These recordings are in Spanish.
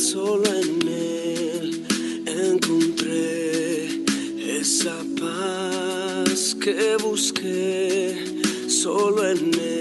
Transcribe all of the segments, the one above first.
solo en él encontré esa paz que busqué solo en él.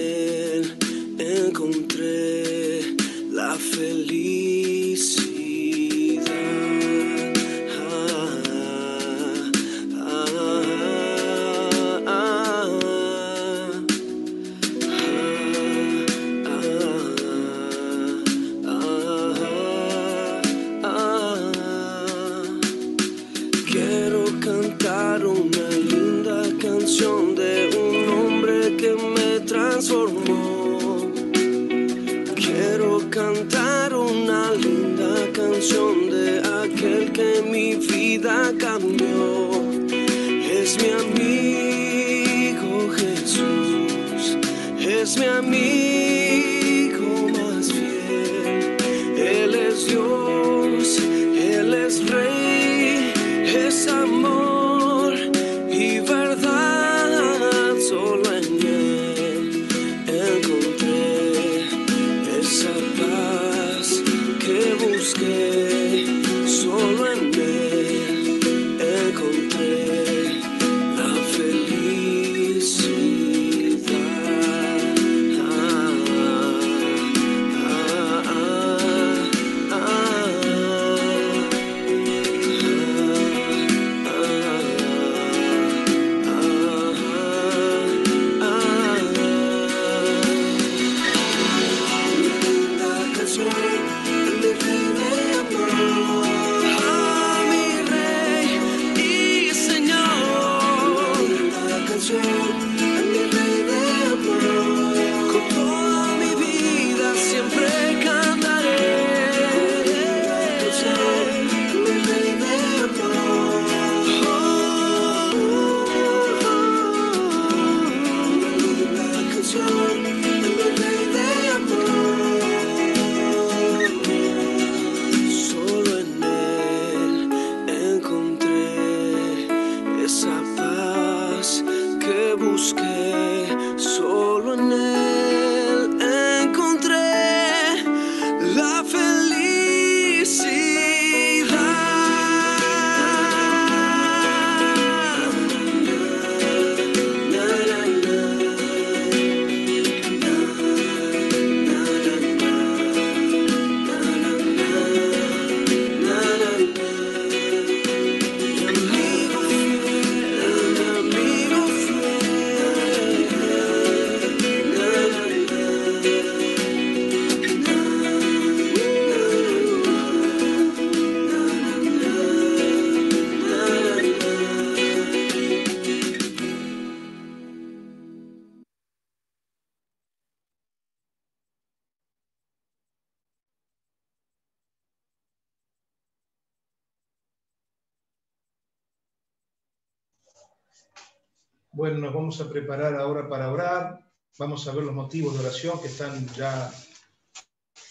Bueno, nos vamos a preparar ahora para orar. Vamos a ver los motivos de oración que están ya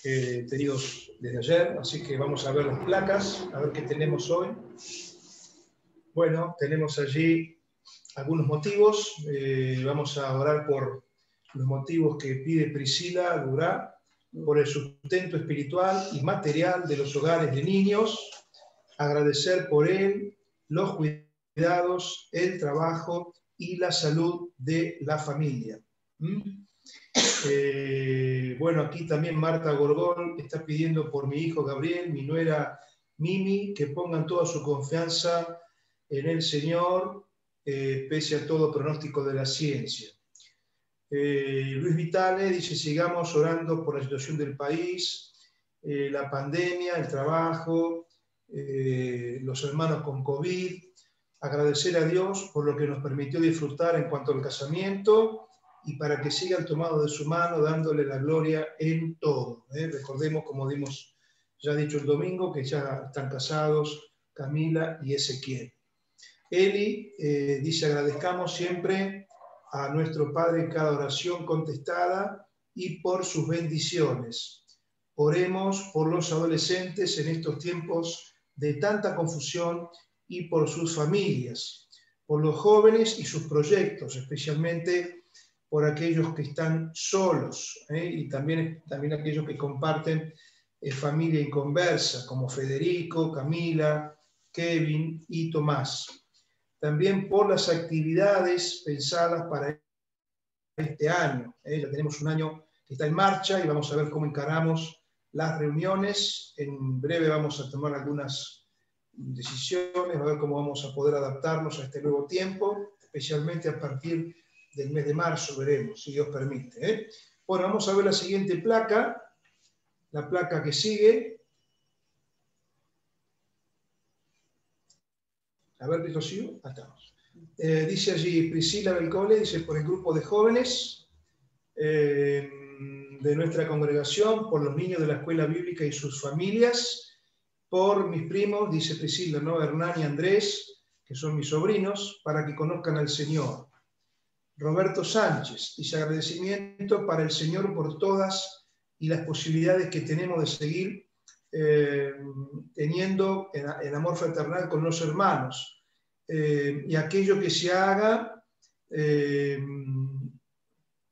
eh, tenidos desde ayer. Así que vamos a ver las placas, a ver qué tenemos hoy. Bueno, tenemos allí algunos motivos. Eh, vamos a orar por los motivos que pide Priscila Durá, por el sustento espiritual y material de los hogares de niños. Agradecer por él los cuidados, el trabajo y la salud de la familia. ¿Mm? Eh, bueno, aquí también Marta Gorgol está pidiendo por mi hijo Gabriel, mi nuera Mimi, que pongan toda su confianza en el Señor, eh, pese a todo pronóstico de la ciencia. Eh, Luis Vitale dice, sigamos orando por la situación del país, la pandemia, el trabajo, los hermanos con COVID, agradecer a Dios por lo que nos permitió disfrutar en cuanto al casamiento y para que sigan tomados de su mano, dándole la gloria en todo. ¿eh? Recordemos, como dimos ya dicho el domingo, que ya están casados Camila y Ezequiel. Eli eh, dice, agradezcamos siempre a nuestro Padre cada oración contestada y por sus bendiciones. Oremos por los adolescentes en estos tiempos de tanta confusión y por sus familias, por los jóvenes y sus proyectos, especialmente por aquellos que están solos ¿eh? y también, también aquellos que comparten eh, familia inconversa, como Federico, Camila, Kevin y Tomás. También por las actividades pensadas para este año. ¿eh? Ya tenemos un año que está en marcha y vamos a ver cómo encaramos las reuniones. En breve vamos a tomar algunas decisiones, a ver cómo vamos a poder adaptarnos a este nuevo tiempo, especialmente a partir del mes de marzo, veremos, si Dios permite. ¿eh? Bueno, vamos a ver la siguiente placa, la placa que sigue. A ver, Rocío, acá estamos. Eh, dice allí Priscila Belcole, dice por el grupo de jóvenes eh, de nuestra congregación, por los niños de la escuela bíblica y sus familias, por mis primos, dice Priscila, ¿no? Hernán y Andrés, que son mis sobrinos, para que conozcan al Señor. Roberto Sánchez dice agradecimiento para el Señor por todas y las posibilidades que tenemos de seguir eh, teniendo el, amor fraternal con los hermanos eh, y aquello que se haga eh,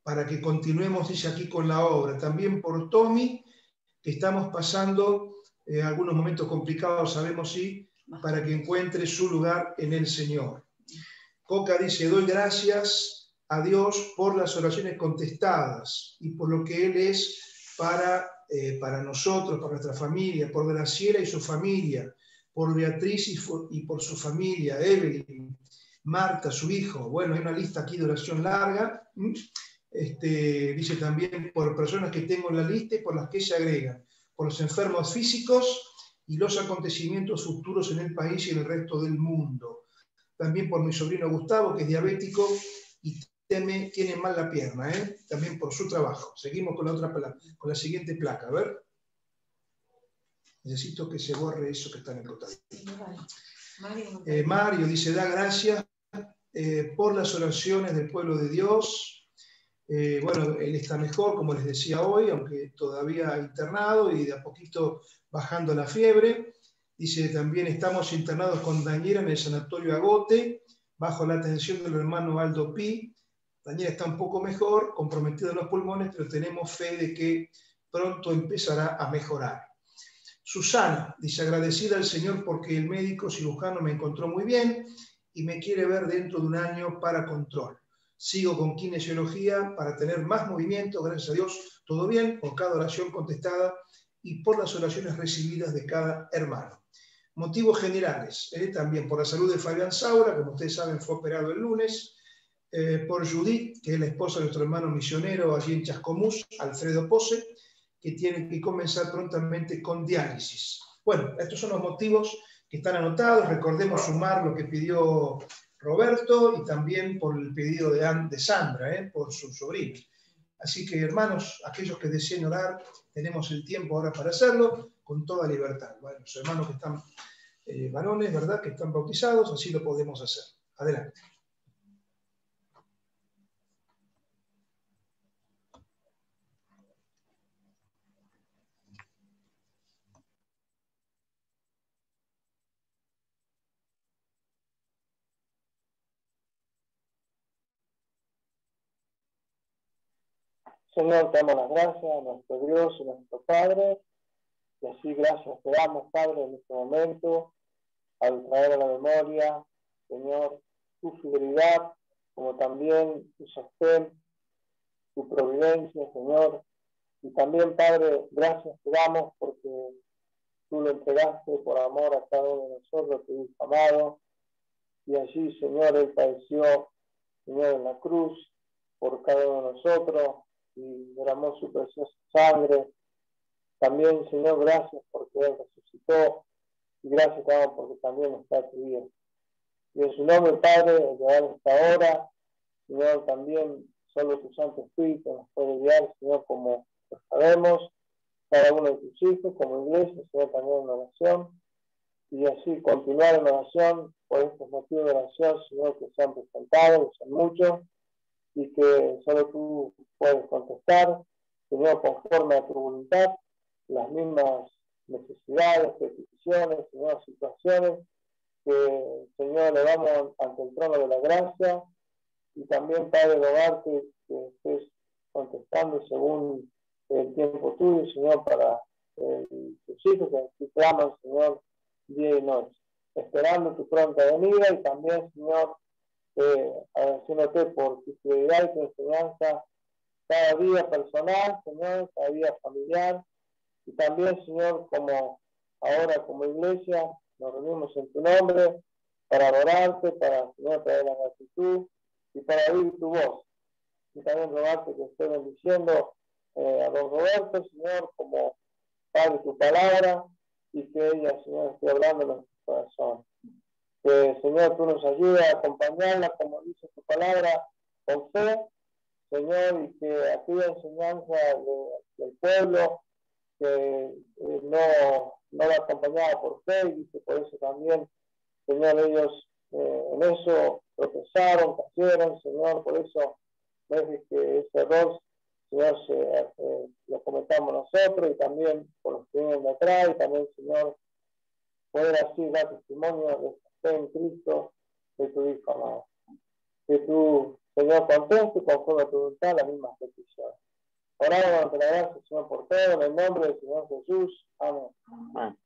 para que continuemos, dice aquí, con la obra. También por Tommy, que estamos pasando algunos momentos complicados, sabemos sí, para que encuentre su lugar en el Señor. Coca dice, doy gracias a Dios por las oraciones contestadas y por lo que Él es para, eh, para nosotros, para nuestra familia, por Graciela y su familia, por Beatriz y, por su familia, Evelyn, Marta, su hijo. Bueno, hay una lista aquí de oración larga. Este, dice también por personas que tengo en la lista y por las que se agregan por los enfermos físicos y los acontecimientos futuros en el país y en el resto del mundo. También por mi sobrino Gustavo, que es diabético y teme, tiene mal la pierna, ¿eh? también por su trabajo. Seguimos con la, otra con la siguiente placa, a ver. Necesito que se borre eso que está en el costadito. Eh, Mario dice, da gracias eh, por las oraciones del pueblo de Dios, eh, bueno, él está mejor, como les decía hoy, aunque todavía internado y de a poquito bajando la fiebre. Dice también estamos internados con Daniela en el sanatorio Agote, bajo la atención del hermano Aldo Pi. Daniela está un poco mejor, comprometido en los pulmones, pero tenemos fe de que pronto empezará a mejorar. Susana dice agradecida al Señor porque el médico cirujano me encontró muy bien y me quiere ver dentro de un año para control. Sigo con kinesiología para tener más movimiento, gracias a Dios, todo bien, por cada oración contestada y por las oraciones recibidas de cada hermano. Motivos generales, eh, también por la salud de Fabián Saura, como ustedes saben, fue operado el lunes, eh, por Judith, que es la esposa de nuestro hermano misionero allí en Chascomús, Alfredo Pose, que tiene que comenzar prontamente con diálisis. Bueno, estos son los motivos que están anotados. Recordemos sumar lo que pidió Roberto y también por el pedido de, de Sandra, ¿eh? por su sobrino. Así que, hermanos, aquellos que deseen orar, tenemos el tiempo ahora para hacerlo con toda libertad. Bueno, los hermanos que están eh, varones, ¿verdad? Que están bautizados, así lo podemos hacer. Adelante. Señor, te damos las gracias a nuestro Dios y a nuestro Padre. Y así gracias te damos, Padre, en este momento, al traer a la memoria, Señor, tu fidelidad, como también tu sostén tu providencia, Señor. Y también, Padre, gracias te damos porque tú lo entregaste por amor a cada uno de nosotros, tu Hijo amado. Y allí, Señor, Él padeció, Señor, en la cruz por cada uno de nosotros y derramó su preciosa sangre. También, Señor, gracias porque Él resucitó y gracias, damos porque también está tu vida. Y en su nombre, Padre, llegar esta hora, Señor, también solo tu Santo Espíritu nos puede guiar, Señor, como lo sabemos, cada uno de tus hijos, como iglesia, Señor, también en oración, y así continuar en oración por estos motivos de oración, Señor, que se han presentado, que son muchos, y que solo tú puedes contestar, Señor, conforme a tu voluntad, las mismas necesidades, peticiones, Señor, situaciones que, Señor, le damos ante el trono de la gracia y también, Padre, rogarte que estés contestando según el tiempo tuyo, Señor, para eh, tus hijos que claman, Señor, día y noche, esperando tu pronta venida y también, Señor, eh, agradeciéndote por tu fidelidad y tu enseñanza cada día personal, Señor, cada día familiar, y también, Señor, como ahora como iglesia, nos reunimos en tu nombre para adorarte, para, Señor, traer la gratitud y para oír tu voz. Y también rogarte que esté bendiciendo eh, a don Roberto, Señor, como Padre tu palabra, y que ella, Señor, esté hablando en nuestro corazón. Señor, tú nos ayudes a acompañarla, como dice tu palabra, con fe, Señor, y que aquella enseñanza del pueblo que eh, no, no la acompañaba por fe y que por eso también, Señor, ellos eh, en eso tropezaron, cayeron, Señor, por eso ves que ese error, Señor, se, eh, lo comentamos nosotros y también por los que vienen detrás y también, Señor, poder así dar testimonio de fe en Cristo de tu Hijo amado. Que tú, Señor, conteste conforme a tu voluntad las mismas peticiones. Oramos ante la gracia, Señor, por todo, en el nombre del Señor Jesús. Amén. Amén.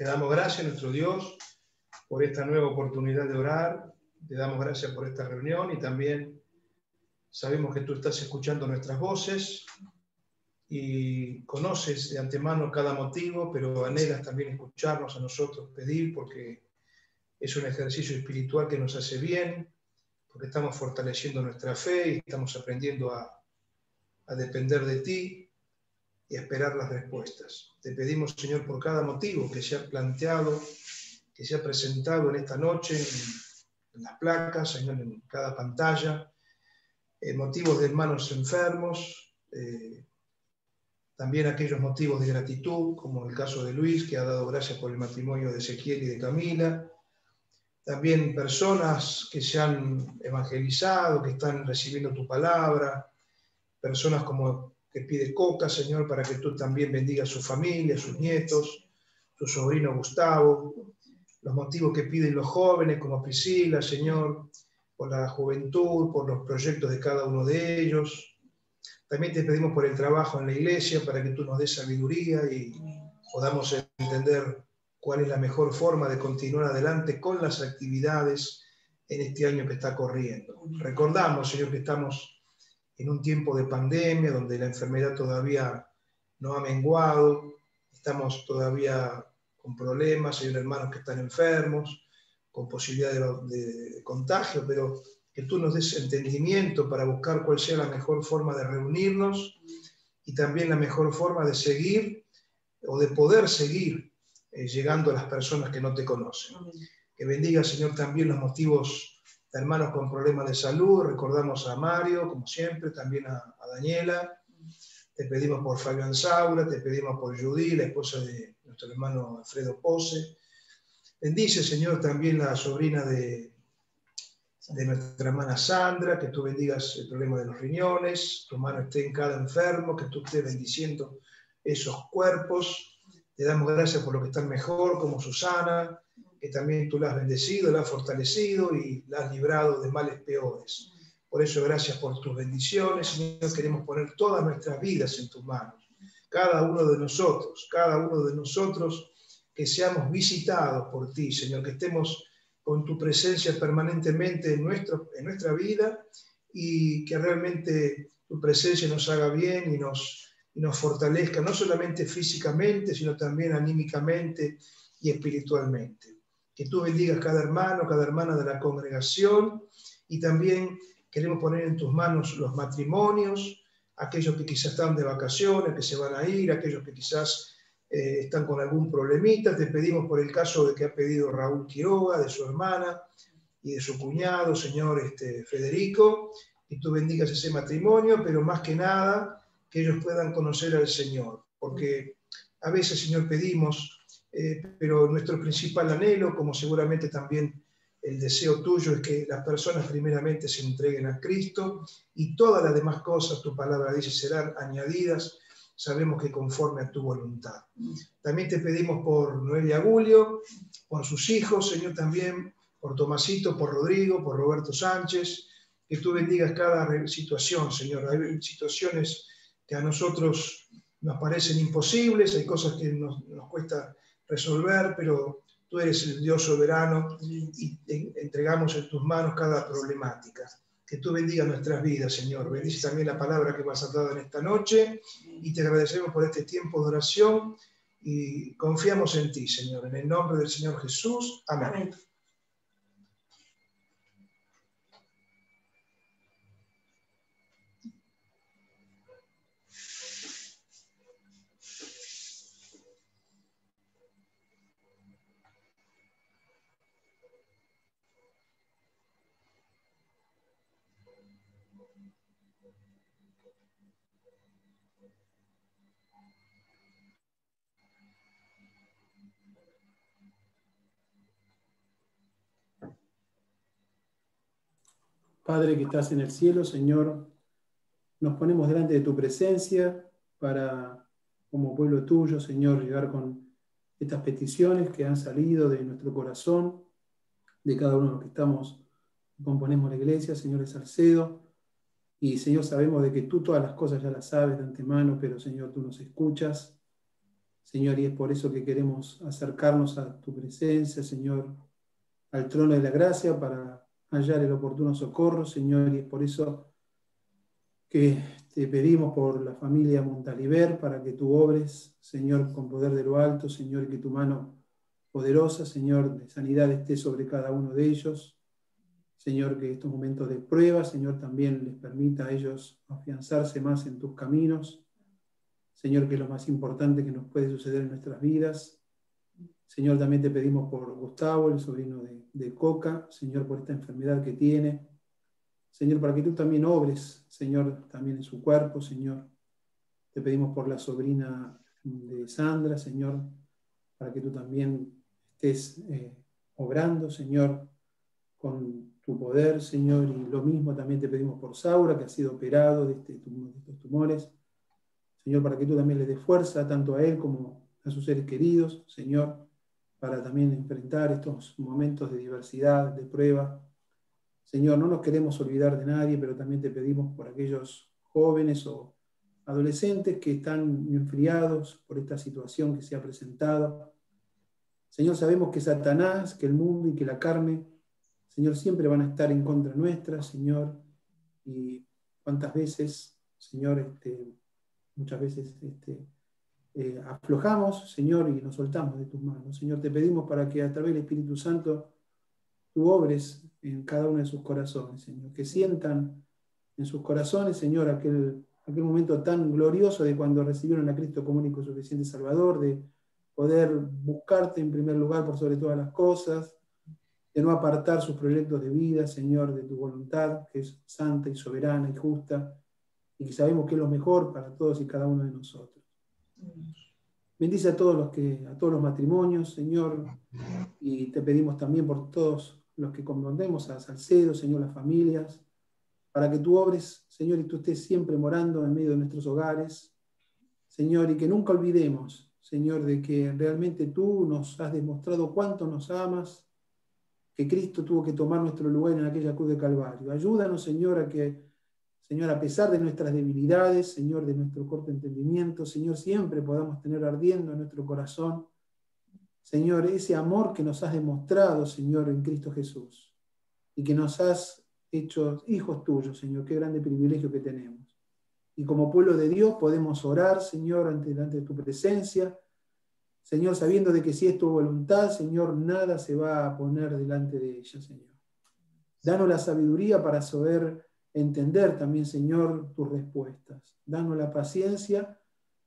Te damos gracias, nuestro Dios, por esta nueva oportunidad de orar. Te damos gracias por esta reunión y también sabemos que tú estás escuchando nuestras voces y conoces de antemano cada motivo, pero anhelas también escucharnos a nosotros, pedir, porque es un ejercicio espiritual que nos hace bien, porque estamos fortaleciendo nuestra fe y estamos aprendiendo a, a depender de ti y esperar las respuestas. Te pedimos, Señor, por cada motivo que se ha planteado, que se ha presentado en esta noche, en, las placas, Señor, en cada pantalla, eh, motivos de hermanos enfermos, eh, también aquellos motivos de gratitud, como el caso de Luis, que ha dado gracias por el matrimonio de Ezequiel y de Camila, también personas que se han evangelizado, que están recibiendo tu palabra, personas como que pide Coca, Señor, para que tú también bendigas a su familia, a sus nietos, su sobrino Gustavo, los motivos que piden los jóvenes como Priscila, Señor, por la juventud, por los proyectos de cada uno de ellos. También te pedimos por el trabajo en la iglesia, para que tú nos des sabiduría y podamos entender cuál es la mejor forma de continuar adelante con las actividades en este año que está corriendo. Recordamos, Señor, que estamos en un tiempo de pandemia donde la enfermedad todavía no ha menguado, estamos todavía con problemas, hay hermanos que están enfermos, con posibilidad de, contagio, pero que tú nos des entendimiento para buscar cuál sea la mejor forma de reunirnos y también la mejor forma de seguir o de poder seguir eh, llegando a las personas que no te conocen. Que bendiga, Señor, también los motivos hermanos con problemas de salud, recordamos a Mario, como siempre, también a, Daniela, te pedimos por Fabián Saura, te pedimos por Judy, la esposa de nuestro hermano Alfredo Pose. Bendice, Señor, también la sobrina de, de nuestra hermana Sandra, que tú bendigas el problema de los riñones, tu mano esté en cada enfermo, que tú estés bendiciendo esos cuerpos. Te damos gracias por lo que están mejor, como Susana, que también tú la has bendecido, la has fortalecido y la has librado de males peores. Por eso, gracias por tus bendiciones, Señor. Queremos poner todas nuestras vidas en tus manos. Cada uno de nosotros, cada uno de nosotros, que seamos visitados por ti, Señor, que estemos con tu presencia permanentemente en, nuestro, en nuestra vida y que realmente tu presencia nos haga bien y nos, y nos fortalezca, no solamente físicamente, sino también anímicamente y espiritualmente. Que tú bendigas cada hermano, cada hermana de la congregación y también queremos poner en tus manos los matrimonios, aquellos que quizás están de vacaciones, que se van a ir, aquellos que quizás eh, están con algún problemita. Te pedimos por el caso de que ha pedido Raúl Quiroga, de su hermana y de su cuñado, señor este, Federico, y tú bendigas ese matrimonio, pero más que nada que ellos puedan conocer al Señor, porque a veces, Señor, pedimos eh, pero nuestro principal anhelo, como seguramente también el deseo tuyo, es que las personas primeramente se entreguen a Cristo y todas las demás cosas, tu palabra dice, serán añadidas, sabemos que conforme a tu voluntad. También te pedimos por Noelia Julio, por sus hijos, Señor, también por Tomasito, por Rodrigo, por Roberto Sánchez, que tú bendigas cada situación, Señor. Hay situaciones que a nosotros nos parecen imposibles, hay cosas que nos, nos cuesta resolver, pero tú eres el Dios soberano y entregamos en tus manos cada problemática. Que tú bendiga nuestras vidas, Señor. Bendice también la palabra que vas a dar en esta noche y te agradecemos por este tiempo de oración y confiamos en ti, Señor. En el nombre del Señor Jesús. Amén. Padre que estás en el cielo, Señor, nos ponemos delante de tu presencia para, como pueblo tuyo, Señor, llegar con estas peticiones que han salido de nuestro corazón, de cada uno de los que estamos, componemos la iglesia, Señor de Salcedo. Y Señor, sabemos de que tú todas las cosas ya las sabes de antemano, pero Señor, tú nos escuchas. Señor, y es por eso que queremos acercarnos a tu presencia, Señor, al trono de la gracia para hallar el oportuno socorro, Señor, y es por eso que te pedimos por la familia Montaliver para que tú obres, Señor, con poder de lo alto, Señor, que tu mano poderosa, Señor, de sanidad esté sobre cada uno de ellos. Señor, que estos momentos de prueba, Señor, también les permita a ellos afianzarse más en tus caminos. Señor, que es lo más importante que nos puede suceder en nuestras vidas. Señor, también te pedimos por Gustavo, el sobrino de, Coca, Señor, por esta enfermedad que tiene. Señor, para que tú también obres, Señor, también en su cuerpo, Señor. Te pedimos por la sobrina de Sandra, Señor, para que tú también estés eh, obrando, Señor, con tu poder, Señor. Y lo mismo también te pedimos por Saura, que ha sido operado de, este, de estos tumores. Señor, para que tú también le des fuerza tanto a él como a sus seres queridos, Señor para también enfrentar estos momentos de diversidad, de prueba. Señor, no nos queremos olvidar de nadie, pero también te pedimos por aquellos jóvenes o adolescentes que están enfriados por esta situación que se ha presentado. Señor, sabemos que Satanás, que el mundo y que la carne, Señor, siempre van a estar en contra nuestra, Señor. Y cuántas veces, Señor, este, muchas veces este, eh, aflojamos, Señor, y nos soltamos de tus manos. Señor, te pedimos para que a través del Espíritu Santo tú obres en cada uno de sus corazones, Señor, que sientan en sus corazones, Señor, aquel, aquel momento tan glorioso de cuando recibieron a Cristo como único suficiente Salvador, de poder buscarte en primer lugar por sobre todas las cosas, de no apartar sus proyectos de vida, Señor, de tu voluntad, que es santa y soberana y justa, y que sabemos que es lo mejor para todos y cada uno de nosotros. Bendice a todos los que, a todos los matrimonios, Señor, y te pedimos también por todos los que comprendemos a Salcedo, Señor, las familias, para que tú obres, Señor, y tú estés siempre morando en medio de nuestros hogares. Señor, y que nunca olvidemos, Señor, de que realmente tú nos has demostrado cuánto nos amas, que Cristo tuvo que tomar nuestro lugar en aquella cruz de Calvario. Ayúdanos, Señor, a que, Señor, a pesar de nuestras debilidades, Señor, de nuestro corto entendimiento, Señor, siempre podamos tener ardiendo en nuestro corazón, Señor, ese amor que nos has demostrado, Señor, en Cristo Jesús, y que nos has hecho hijos tuyos, Señor, qué grande privilegio que tenemos. Y como pueblo de Dios podemos orar, Señor, ante, ante tu presencia, Señor, sabiendo de que si es tu voluntad, Señor, nada se va a poner delante de ella, Señor. Danos la sabiduría para saber entender también, Señor, tus respuestas. Danos la paciencia,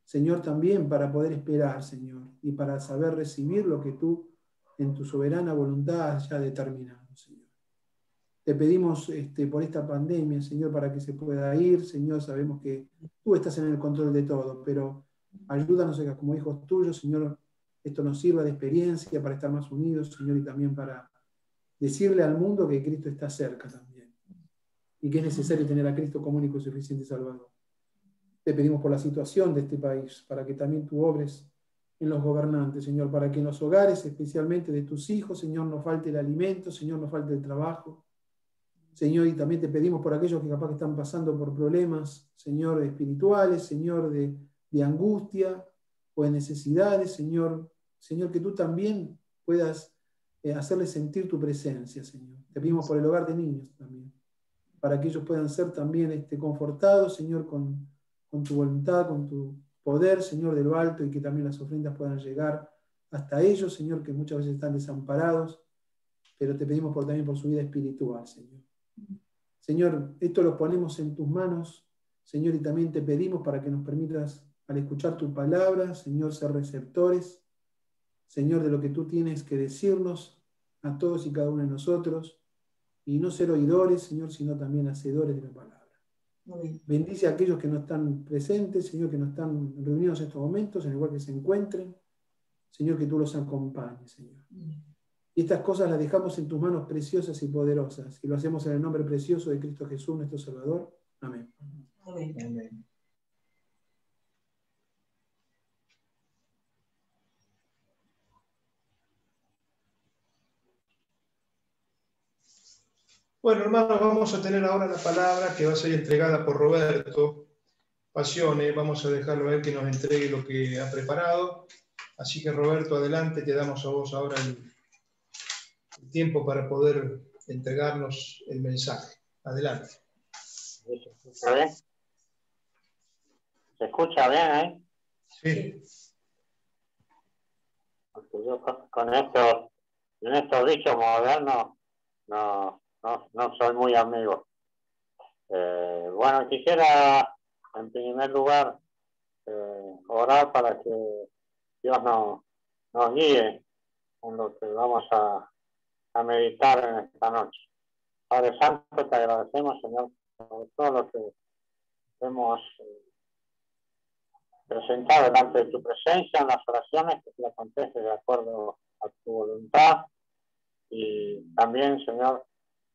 Señor, también para poder esperar, Señor, y para saber recibir lo que tú en tu soberana voluntad has ya determinado, Señor. Te pedimos este, por esta pandemia, Señor, para que se pueda ir. Señor, sabemos que tú estás en el control de todo, pero ayúdanos a que como hijos tuyos, Señor, esto nos sirva de experiencia para estar más unidos, Señor, y también para decirle al mundo que Cristo está cerca también y que es necesario tener a Cristo como único y suficiente Salvador. Te pedimos por la situación de este país, para que también tú obres en los gobernantes, Señor, para que en los hogares, especialmente de tus hijos, Señor, no falte el alimento, Señor, no falte el trabajo. Señor, y también te pedimos por aquellos que capaz que están pasando por problemas, Señor, espirituales, Señor, de, de angustia o de necesidades, Señor, Señor, que tú también puedas eh, hacerles sentir tu presencia, Señor. Te pedimos por el hogar de niños también, para que ellos puedan ser también este, confortados, Señor, con, tu voluntad, con tu poder, Señor, de lo alto, y que también las ofrendas puedan llegar hasta ellos, Señor, que muchas veces están desamparados, pero te pedimos por, también por su vida espiritual, Señor. Señor, esto lo ponemos en tus manos, Señor, y también te pedimos para que nos permitas, al escuchar tu palabra, Señor, ser receptores, Señor, de lo que tú tienes que decirnos a todos y cada uno de nosotros, y no ser oidores, Señor, sino también hacedores de la palabra. Bendice a aquellos que no están presentes, Señor, que no están reunidos en estos momentos, en el lugar que se encuentren. Señor, que tú los acompañes, Señor. Y estas cosas las dejamos en tus manos preciosas y poderosas. Y lo hacemos en el nombre precioso de Cristo Jesús, nuestro Salvador. Amén. Amén. Bueno, hermanos, vamos a tener ahora la palabra que va a ser entregada por Roberto Pasione. Vamos a dejarlo a él que nos entregue lo que ha preparado. Así que, Roberto, adelante, te damos a vos ahora el, tiempo para poder entregarnos el mensaje. Adelante. ¿Se escucha bien? ¿Se escucha bien ahí? Sí. Porque yo con, esto, en estos dichos modernos, no, no, no soy muy amigo. Eh, bueno, quisiera en primer lugar eh, orar para que Dios nos, nos guíe en lo que vamos a, a meditar en esta noche. Padre Santo, te agradecemos, Señor, por todo lo que hemos eh, presentado delante de tu presencia en las oraciones, que te acontece de acuerdo a tu voluntad. Y también, Señor,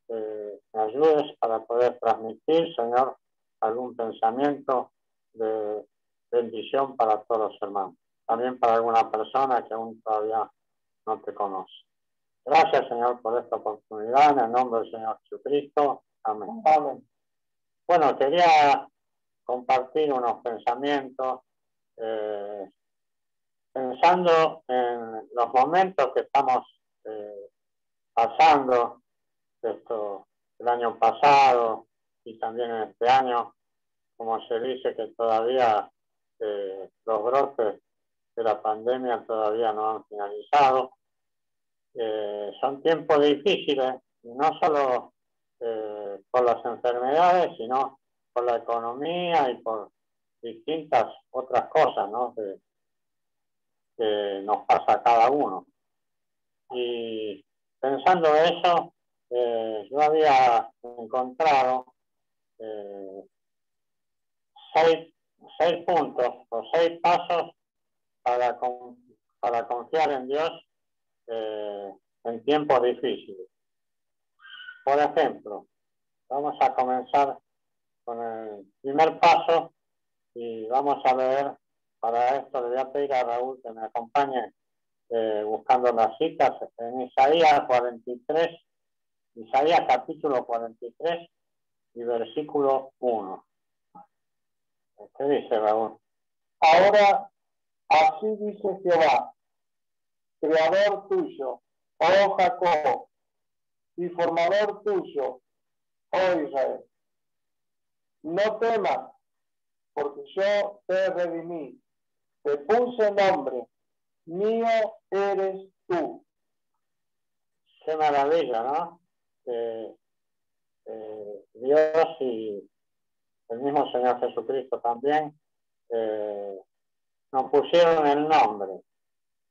me ayudes para poder transmitir, Señor, algún pensamiento de bendición para todos los hermanos. También para alguna persona que aún todavía no te conoce. Gracias, Señor, por esta oportunidad. En el nombre del Señor Jesucristo. Amén. Bueno, quería compartir unos pensamientos eh, pensando en los momentos que estamos eh, pasando esto el año pasado y también en este año, como se dice que todavía eh, los brotes de la pandemia todavía no han finalizado. Eh, son tiempos difíciles, no solo eh, por las enfermedades, sino por la economía y por distintas otras cosas ¿no? que, que nos pasa a cada uno. Y pensando eso, eh, yo había encontrado eh, seis, seis, puntos o seis pasos para, para confiar en Dios eh, en tiempos difíciles. Por ejemplo, vamos a comenzar con el primer paso y vamos a leer para esto le voy a pedir a Raúl que me acompañe eh, buscando las citas en Isaías 43, Isaías capítulo 43 y versículo 1. ¿Qué dice Raúl? Ahora, así dice Jehová, creador tuyo, oh Jacob, y formador tuyo, oh Israel. No temas, porque yo te redimí, te puse nombre, mío eres tú. Qué maravilla, ¿no? Dios y el mismo Señor Jesucristo también eh, nos pusieron el nombre,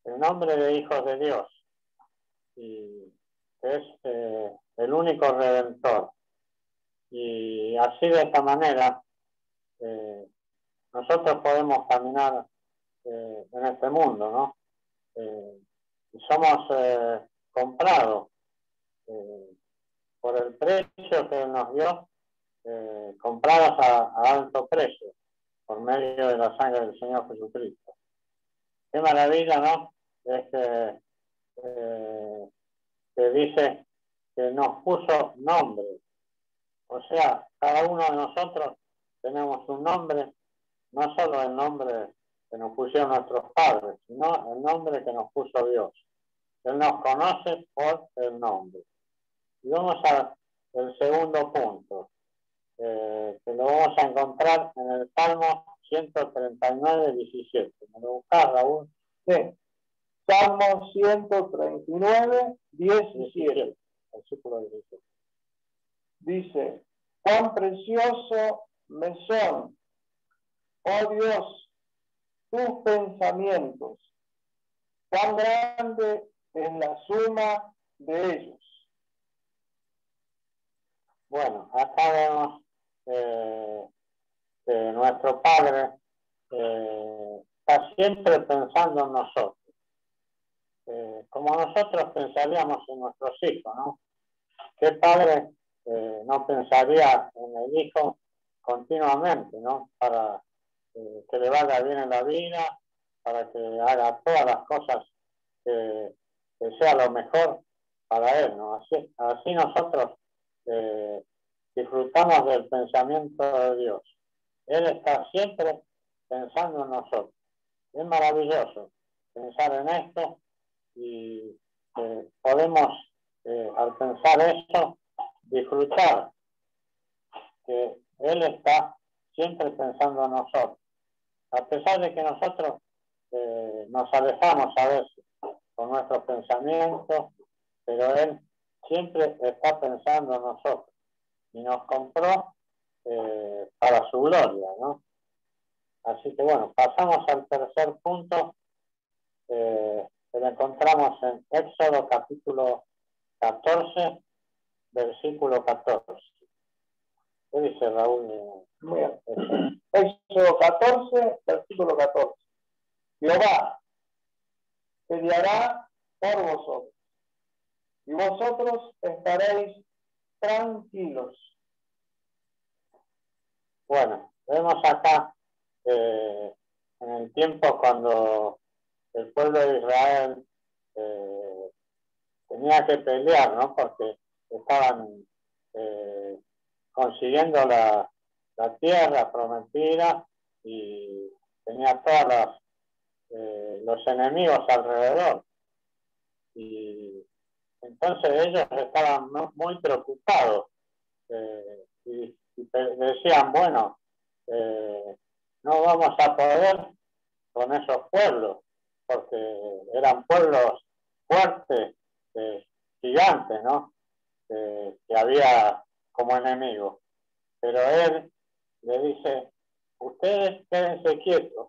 el nombre de hijos de Dios, y es eh, el único redentor. Y así de esta manera eh, nosotros podemos caminar en este mundo, ¿no? y somos comprados por el precio que nos dio, comprados a alto precio por medio de la sangre del Señor Jesucristo. Qué maravilla, ¿no? Este, que dice que nos puso nombre. O sea, cada uno de nosotros tenemos un nombre, no solo el nombre que nos pusieron nuestros padres, sino el nombre que nos puso Dios. Él nos conoce por el nombre. Y vamos al segundo punto. Eh, que lo vamos a encontrar en el Salmo 139, 17. ¿Me lo buscas, Raúl? Sí. Salmo 139, 17. Versículo 17. Dice, cuán precioso me son, oh Dios, tus pensamientos, cuán grande es la suma de ellos. Bueno, acá vemos eh, nuestro Padre eh, está siempre pensando en nosotros, eh, como nosotros pensaríamos en nuestros hijos, ¿no? ¿Qué padre no pensaría en el hijo continuamente, ¿no? Para que le vaya bien en la vida, para que haga todas las cosas que, sea lo mejor para él, ¿no? Así, así nosotros disfrutamos del pensamiento de Dios. Él está siempre pensando en nosotros. Es maravilloso pensar en esto y eh, podemos, eh, al pensar eso, disfrutar que Él está siempre pensando en nosotros. A pesar de que nosotros eh, nos alejamos a veces con nuestros pensamientos, pero Él siempre está pensando en nosotros y nos compró eh, para su gloria, ¿no? Así que bueno, pasamos al tercer punto eh, que lo encontramos en Éxodo capítulo 14, versículo 14. ¿Qué dice Raúl? Éxodo 14, versículo 14. Jehová peleará por vosotros vosotros estaréis tranquilos. Bueno, vemos acá eh, en el tiempo cuando el pueblo de Israel eh, tenía que pelear, ¿no? Porque estaban eh, consiguiendo la, tierra prometida y tenía todos los enemigos alrededor. Y entonces ellos estaban muy preocupados y decían, bueno, eh, no vamos a poder con esos pueblos, porque eran pueblos fuertes, eh, gigantes, ¿no? que había como enemigos. Pero él le dice, ustedes quédense quietos,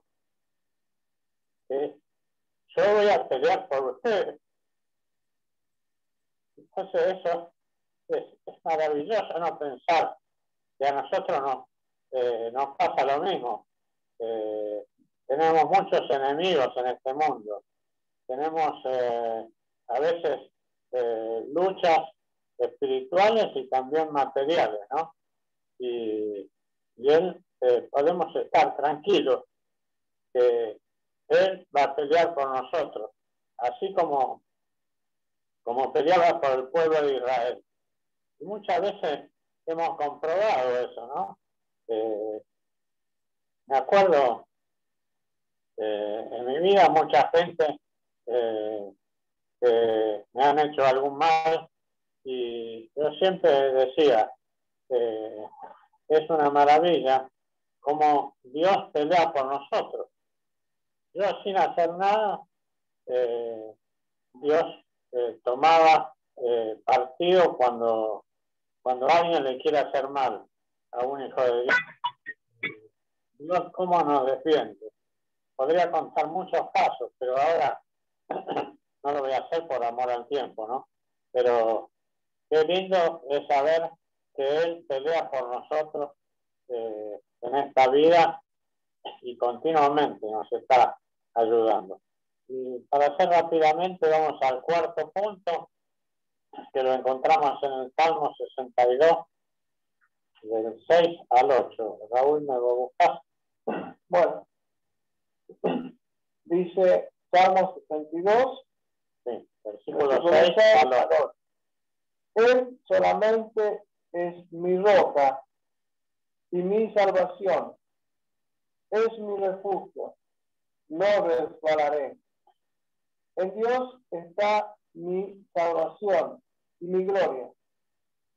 yo voy a pelear por ustedes. Entonces eso es, maravilloso, ¿no? Pensar y a nosotros nos, eh, nos pasa lo mismo. Eh, tenemos muchos enemigos en este mundo. Tenemos eh, a veces luchas espirituales y también materiales, ¿no? Y, y él, podemos estar tranquilos, que Él va a pelear por nosotros, así como, como peleaba por el pueblo de Israel. Y muchas veces hemos comprobado eso, ¿no? Eh, me acuerdo eh, en mi vida mucha gente eh, me han hecho algún mal y yo siempre decía, es una maravilla como Dios pelea por nosotros. Yo sin hacer nada, Dios tomaba partido cuando cuando alguien le quiere hacer mal a un hijo de Dios, Dios cómo nos defiende. Podría contar muchos casos, pero ahora no lo voy a hacer por amor al tiempo, ¿no? Pero qué lindo es saber que Él pelea por nosotros eh, en esta vida y continuamente nos está ayudando. Y para hacer rápidamente, vamos al cuarto punto, que lo encontramos en el Salmo 62, del 6 al 8. Raúl, ¿me lo buscas? Bueno, dice Salmo 62, sí, versículo 6 al 8. Él solamente es mi roca y mi salvación. Es mi refugio. No resbalaré. En Dios está mi salvación y mi gloria.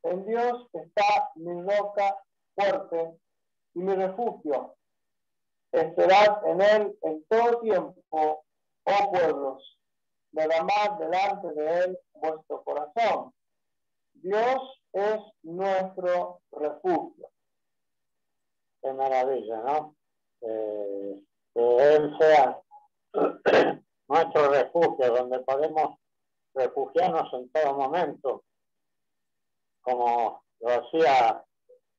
En Dios está mi roca fuerte y mi refugio. Esperad en Él en todo tiempo, oh pueblos. Derramad delante de Él vuestro corazón. Dios es nuestro refugio. Qué maravilla, ¿no? Eh, que Él sea nuestro refugio, donde podemos refugiarnos en todo momento, como lo hacía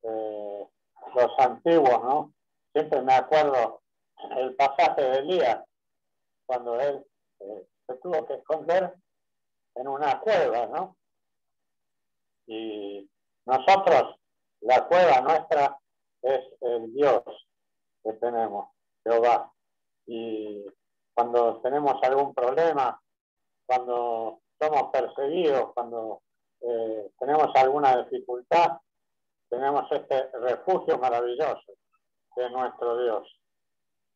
eh, los antiguos, ¿no? Siempre me acuerdo el pasaje de Elías, cuando él eh, se tuvo que esconder en una cueva, ¿no? Y nosotros, la cueva nuestra es el Dios que tenemos, Jehová. Y cuando tenemos algún problema, cuando somos perseguidos, cuando eh, tenemos alguna dificultad, tenemos este refugio maravilloso de nuestro Dios.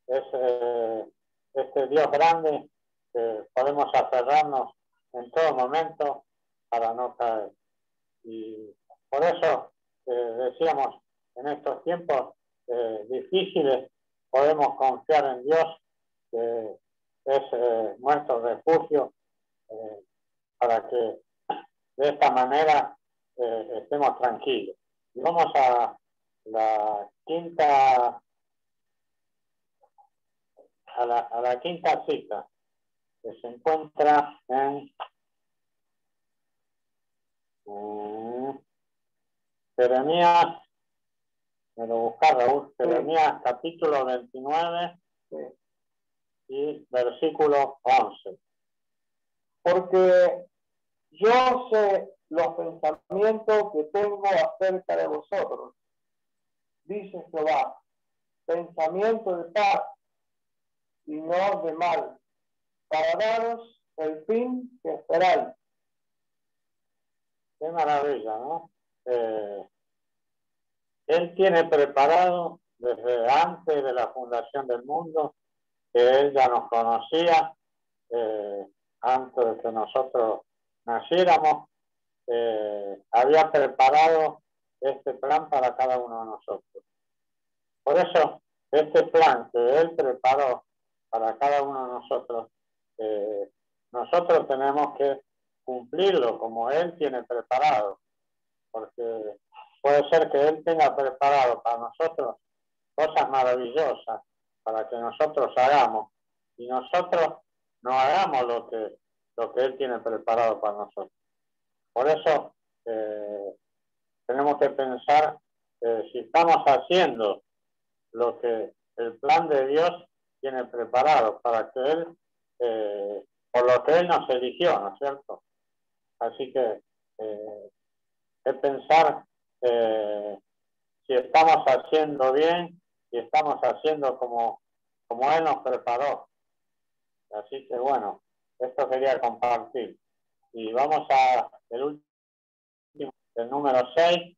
Es eh, este Dios grande que podemos aferrarnos en todo momento para no caer. Y por eso eh, decíamos, en estos tiempos difíciles podemos confiar en Dios, que es nuestro refugio eh, para que de esta manera eh, estemos tranquilos. Vamos a la quinta a la, a la quinta cita que se encuentra en eh, Jeremías, me lo busca Raúl, Jeremías capítulo 29 y versículo 11 porque yo sé los pensamientos que tengo acerca de vosotros, dice Jehová, pensamiento de paz y no de mal, para daros el fin que esperáis. Qué maravilla, ¿no? Eh, él tiene preparado desde antes de la fundación del mundo, que él ya nos conocía, eh, antes de que nosotros naciéramos, eh, había preparado este plan para cada uno de nosotros. Por eso, este plan que Él preparó para cada uno de nosotros, eh, nosotros tenemos que cumplirlo como Él tiene preparado, porque puede ser que Él tenga preparado para nosotros cosas maravillosas para que nosotros hagamos y nosotros no hagamos lo que, lo que Él tiene preparado para nosotros. Por eso eh, tenemos que pensar si estamos haciendo lo que el plan de Dios tiene preparado para que Él, eh, por lo que Él nos eligió, ¿no es cierto? Así que eh, pensar si estamos haciendo bien, estamos haciendo como como Él nos preparó. Así que bueno, esto quería compartir. Y vamos a el último, el número 6,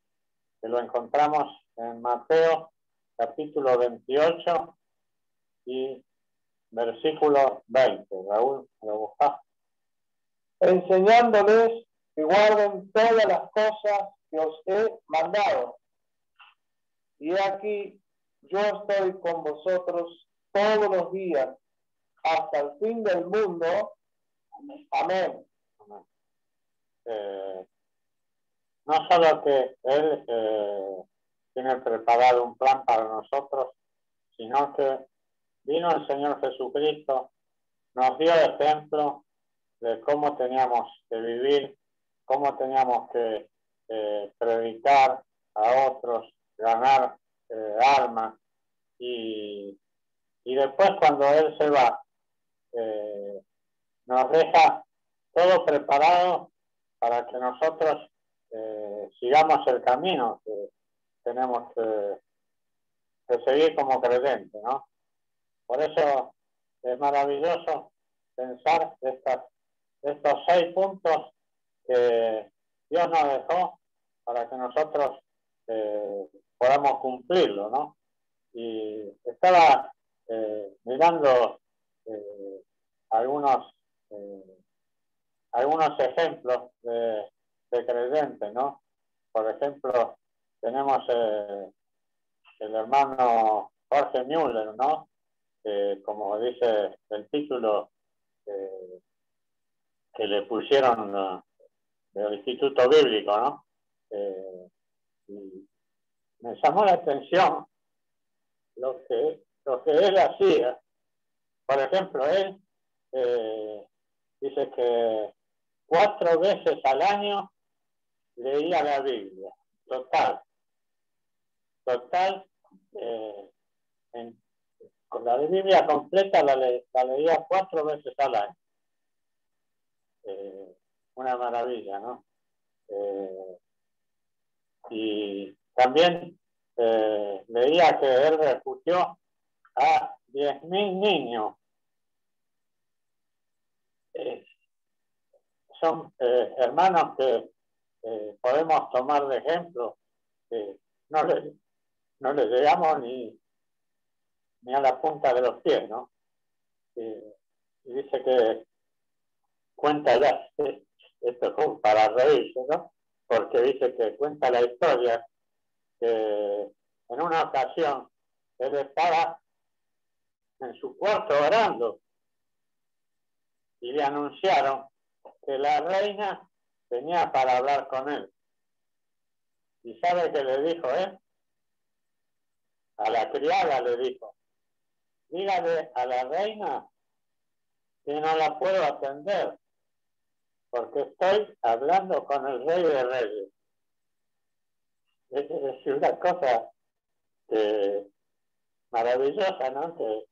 que lo encontramos en Mateo capítulo 28 y versículo 20. Raúl, ¿lo buscas? Enseñándoles que guarden todas las cosas que os he mandado. Y aquí yo estoy con vosotros todos los días hasta el fin del mundo. Amén. Eh, no solo que Él eh, tiene preparado un plan para nosotros, sino que vino el Señor Jesucristo, nos dio ejemplo de cómo teníamos que vivir, cómo teníamos que eh, predicar a otros, ganar eh, almas y, y, después cuando Él se va, eh, nos deja todo preparado para que nosotros eh, sigamos el camino que tenemos que, que seguir como creyentes, ¿no? Por eso es maravilloso pensar estas, estos seis puntos que Dios nos dejó para que nosotros eh, podamos cumplirlo, ¿no? Y estaba eh, mirando eh, algunos algunos ejemplos de, de, creyentes, ¿no? Por ejemplo, tenemos el hermano Jorge Müller, ¿no? como dice el título que le pusieron del Instituto Bíblico, ¿no? Me llamó la atención lo que, lo que él hacía. Por ejemplo, él eh, dice que cuatro veces al año leía la Biblia, total. Total, eh, con la Biblia completa la, la, leía cuatro veces al año. una maravilla, ¿no? Y también eh, veía que él refugio a 10.000 niños. Eh, son eh, hermanos que podemos tomar de ejemplo, no les no le llegamos ni, ni a la punta de los pies, ¿no? y dice que cuenta ya, esto es para reírse, ¿no? Porque dice que cuenta la historia que en una ocasión él estaba en su cuarto orando y le anunciaron que la reina venía para hablar con él. ¿Y sabe qué le dijo él? A la criada le dijo, dígale a la reina que no la puedo atender porque estoy hablando con el rey de reyes. Es una cosa maravillosa, ¿no? Que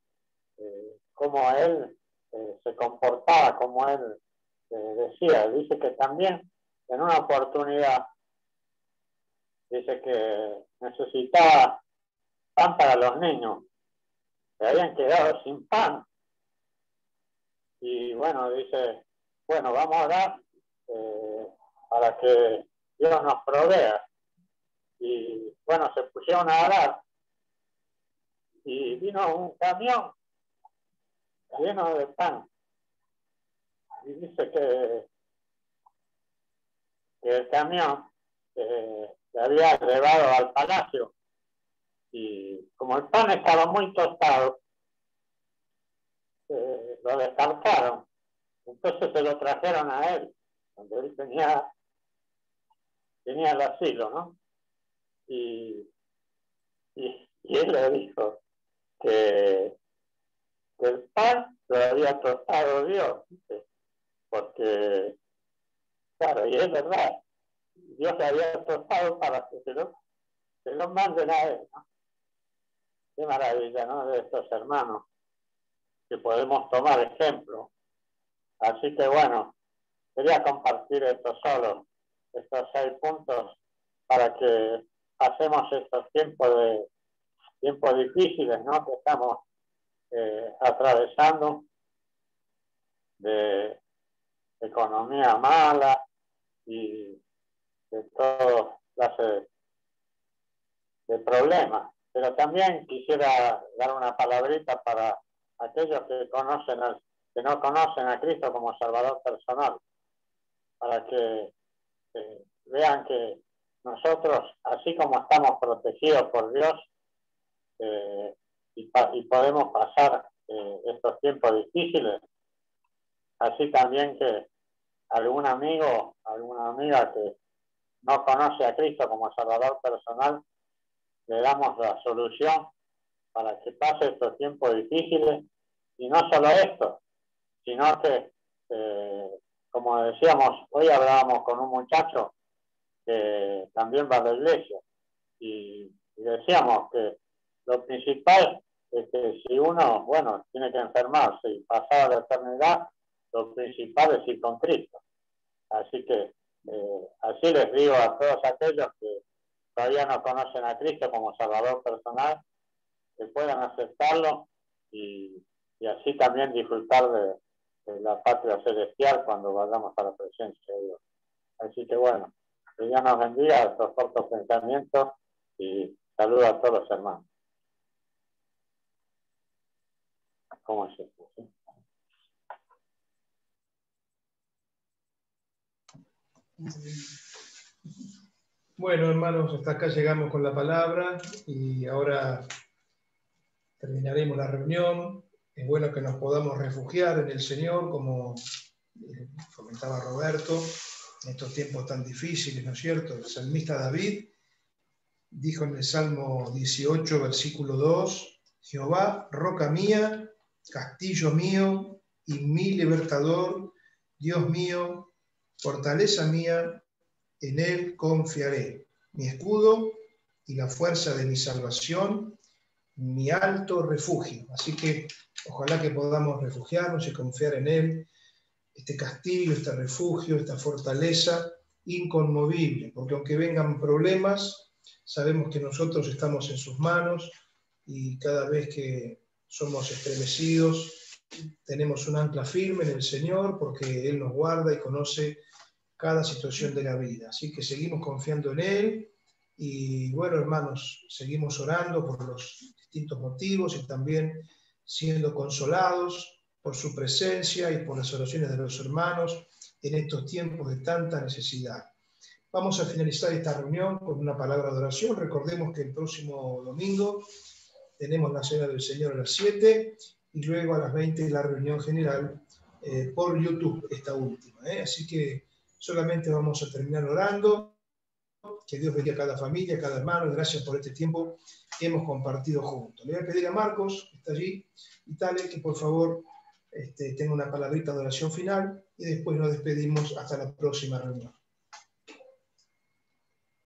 eh, como él eh, se comportaba, como él eh, decía. Dice que también en una oportunidad, dice que necesitaba pan para los niños, que habían quedado sin pan. Y bueno, dice, bueno, vamos a orar eh, para que Dios nos provea. Y bueno, se pusieron a orar. Y vino un camión lleno de pan. Y dice que, el camión eh, se había llevado al palacio. Y como el pan estaba muy tostado, eh, lo descartaron entonces se lo trajeron a él, donde él tenía, tenía el asilo, ¿no? Y, y, él le dijo que, el pan lo había tostado Dios, porque, claro, y es verdad, Dios le había tostado para que se lo, se lo manden a él, ¿no? Qué maravilla, ¿no? De estos hermanos, que podemos tomar ejemplo Así que bueno, quería compartir esto solo, estos seis puntos, para que pasemos estos tiempos de tiempos difíciles, ¿no? Que estamos eh, atravesando de economía mala y de todo clase de problemas. Pero también quisiera dar una palabrita para aquellos que conocen que no conocen a Cristo como Salvador personal, para que vean que nosotros, así como estamos protegidos por Dios, eh, y, podemos pasar eh, estos tiempos difíciles, así también que algún amigo, alguna amiga que no conoce a Cristo como Salvador personal, le damos la solución para que pase estos tiempos difíciles. Y no solo esto, sino que, eh, como decíamos, hoy hablábamos con un muchacho que también va a la iglesia y, decíamos que lo principal es que si uno, bueno, tiene que enfermarse y pasar a la eternidad, lo principal es ir con Cristo. Así que eh, así les digo a todos aquellos que todavía no conocen a Cristo como Salvador personal, que puedan aceptarlo y, así también disfrutar de, la patria celestial cuando vayamos a la presencia de Dios. Así que bueno, que Dios nos bendiga estos cortos pensamientos y saludo a todos los hermanos. ¿Cómo es? Bueno, hermanos, hasta acá llegamos con la palabra y ahora terminaremos la reunión. Es bueno que nos podamos refugiar en el Señor, como eh, comentaba Roberto, en estos tiempos tan difíciles, ¿no es cierto? El salmista David dijo en el Salmo 18, versículo 2, Jehová, roca mía, castillo mío y mi libertador, Dios mío, fortaleza mía, en Él confiaré, mi escudo y la fuerza de mi salvación, mi alto refugio. Así que ojalá que podamos refugiarnos y confiar en Él, este castillo, este refugio, esta fortaleza inconmovible, porque aunque vengan problemas, sabemos que nosotros estamos en sus manos y cada vez que somos estremecidos, tenemos un ancla firme en el Señor, porque Él nos guarda y conoce cada situación de la vida. Así que seguimos confiando en Él y bueno, hermanos, seguimos orando por los distintos motivos y también siendo consolados por su presencia y por las oraciones de los hermanos en estos tiempos de tanta necesidad. Vamos a finalizar esta reunión con una palabra de oración. Recordemos que el próximo domingo tenemos la cena del Señor a las 7 y luego a las 20 la reunión general eh, por YouTube, esta última. ¿eh? Así que Solamente vamos a terminar orando. Que Dios bendiga a cada familia, a cada hermano. Gracias por este tiempo que hemos compartido juntos. Le voy a pedir a Marcos, que está allí, y tal, que por favor este, tenga una palabrita de oración final y después nos despedimos hasta la próxima reunión.